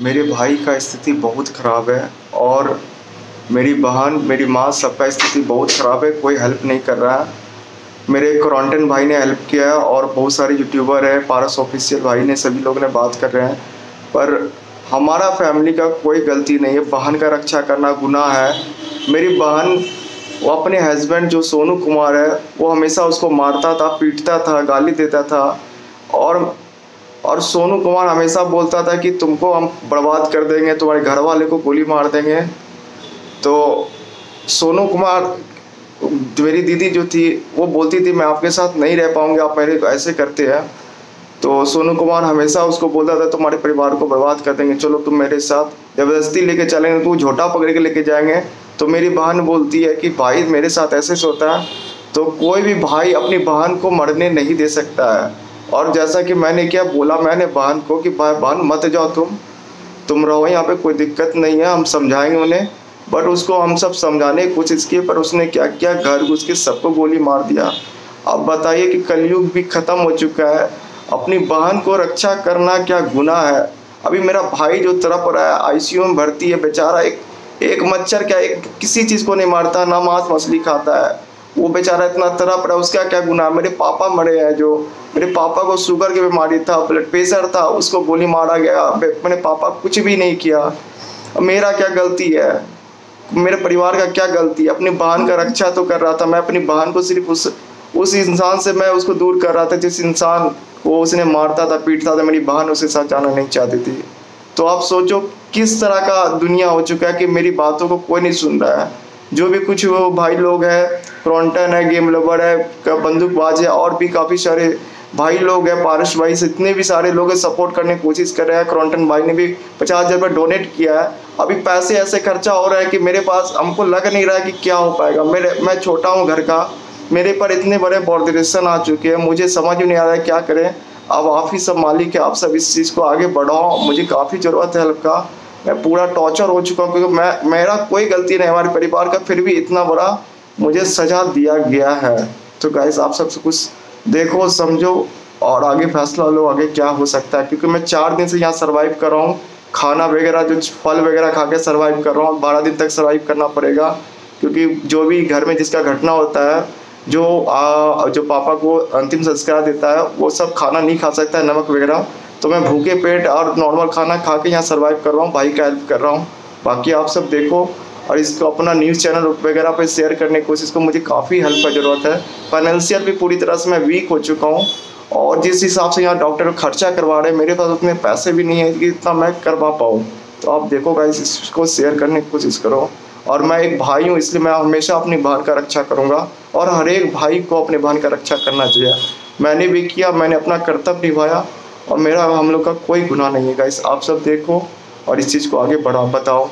मेरे भाई का स्थिति बहुत ख़राब है और मेरी बहन, मेरी माँ सबका स्थिति बहुत ख़राब है, कोई हेल्प नहीं कर रहा है। मेरे क्वारंटाइन भाई ने हेल्प किया है और बहुत सारे यूट्यूबर है पारस ऑफिशियल भाई ने, सभी लोग ने बात कर रहे हैं। पर हमारा फैमिली का कोई गलती नहीं है, बहन का रक्षा करना गुनाह है। मेरी बहन, वो अपने हस्बैंड जो सोनू कुमार है, वो हमेशा उसको मारता था, पीटता था, गाली देता था और और सोनू कुमार हमेशा बोलता था कि तुमको हम बर्बाद कर देंगे, तुम्हारे घर वाले को गोली मार देंगे। तो सोनू कुमार, मेरी दीदी जो थी, वो बोलती थी, मैं आपके साथ नहीं रह पाऊँगी, आप मेरे ऐसे करते हैं। तो सोनू कुमार हमेशा उसको बोलता था, तुम्हारे परिवार को बर्बाद कर देंगे, चलो तुम मेरे साथ ज़बरदस्ती लेके चलेंगे तो झोटा पकड़ के लेके जाएँगे। तो मेरी बहन बोलती है कि, भाई, मेरे साथ ऐसे सोता है तो कोई भी भाई अपनी बहन को मरने नहीं दे सकता है। और जैसा कि मैंने क्या बोला, मैंने बहन को कि भाई बहन मत जाओ तुम। तुम रहो यहाँ पे, कोई दिक्कत नहीं है, हम समझाएँगे उन्हें। बट उसको हम सब समझाने की कोशिश की, पर उसने क्या किया घर घुस के सबको गोली मार दिया। अब बताइए कि कलयुग भी ख़त्म हो चुका है। अपनी बहन को रक्षा करना क्या गुना है? अभी मेरा भाई जो तरफ़ रहा है आईसीयू में भर्ती है, बेचारा एक एक मच्छर क्या, एक किसी चीज़ को नहीं मारता, ना मांस मछली खाता है। वो बेचारा इतना तरफ़ पड़ा, उसका क्या गुनाह? मेरे पापा मरे हैं जो। मेरे पापा को शुगर की बीमारी था ब्लड प्रेशर था, उसको गोली मारा गया। मेरे पापा कुछ भी नहीं किया। मेरा क्या गलती है? मेरे परिवार का क्या गलती है? अपनी बहन का रक्षा तो कर रहा था। मैं अपनी बहन को सिर्फ़ उस उस इंसान से मैं उसको दूर कर रहा था, जिस इंसान को उसने मारता था, पीटता था। मेरी बहन उसके साथ जाना नहीं चाहती थी। तो आप सोचो, किस तरह का दुनिया हो चुका है कि मेरी बातों को कोई नहीं सुन रहा है। जो भी कुछ वो भाई लोग हैं फ्रंटन है गेम लवर है बंदूकबाज है, और भी काफ़ी सारे भाई लोग हैं पारस भाई से इतने भी सारे लोग सपोर्ट करने की कोशिश कर रहे हैं क्रॉन्टन भाई ने भी पचास हज़ार रुपये डोनेट किया है। अभी पैसे ऐसे खर्चा हो रहा है कि मेरे पास हमको लग नहीं रहा है कि क्या हो पाएगा। मेरे, मैं छोटा हूँ घर का, मेरे पर इतने बड़े बॉर्डरेशन आ चुके हैं, मुझे समझ नहीं आ रहा है क्या करें। अब आप ही सब मालिक है, आप सब इस चीज़ को आगे बढ़ाओ, मुझे काफ़ी ज़रूरत है हेल्प का। मैं पूरा टॉर्चर हो चुका हूँ क्योंकि मैं मेरा कोई गलती नहीं हमारे परिवार का फिर भी इतना बड़ा मुझे सजा दिया गया है। तो गाइस आप सब कुछ देखो समझो और आगे फैसला लो आगे क्या हो सकता है। क्योंकि मैं चार दिन से यहाँ सर्वाइव कर रहा हूँ। खाना वगैरह जो फल वगैरह खा के सर्वाइव कर रहा हूँ बारह दिन तक सर्वाइव करना पड़ेगा। क्योंकि जो भी घर में जिसका घटना होता है जो आ, जो पापा को अंतिम संस्कार देता है वो सब खाना नहीं खा सकता है नमक वगैरह। तो मैं भूखे पेट और नॉर्मल खाना खा के यहाँ सर्वाइव कर रहा हूँ, भाई का हेल्प कर रहा हूँ। बाकी आप सब देखो और इसको अपना न्यूज़ चैनल वगैरह पे शेयर करने की कोशिश को मुझे काफ़ी हेल्प की ज़रूरत है। फाइनेंशियल भी पूरी तरह से मैं वीक हो चुका हूँ और जिस हिसाब से यहाँ डॉक्टर खर्चा करवा रहे हैं, मेरे पास उतने पैसे भी नहीं है कि इतना मैं करवा पाऊँ। तो आप देखो गाइस इसको शेयर करने की कोशिश करो। और मैं एक भाई हूँ, इसलिए मैं हमेशा अपनी बहन का रक्षा करूँगा और हर एक भाई को अपने बहन का रक्षा करना चाहिए। मैंने भी किया, मैंने अपना कर्तव्य निभाया और मेरा हम लोग का कोई गुनाह नहीं है गाइस आप सब देखो और इस चीज़ को आगे बढ़ाओ, बताओ।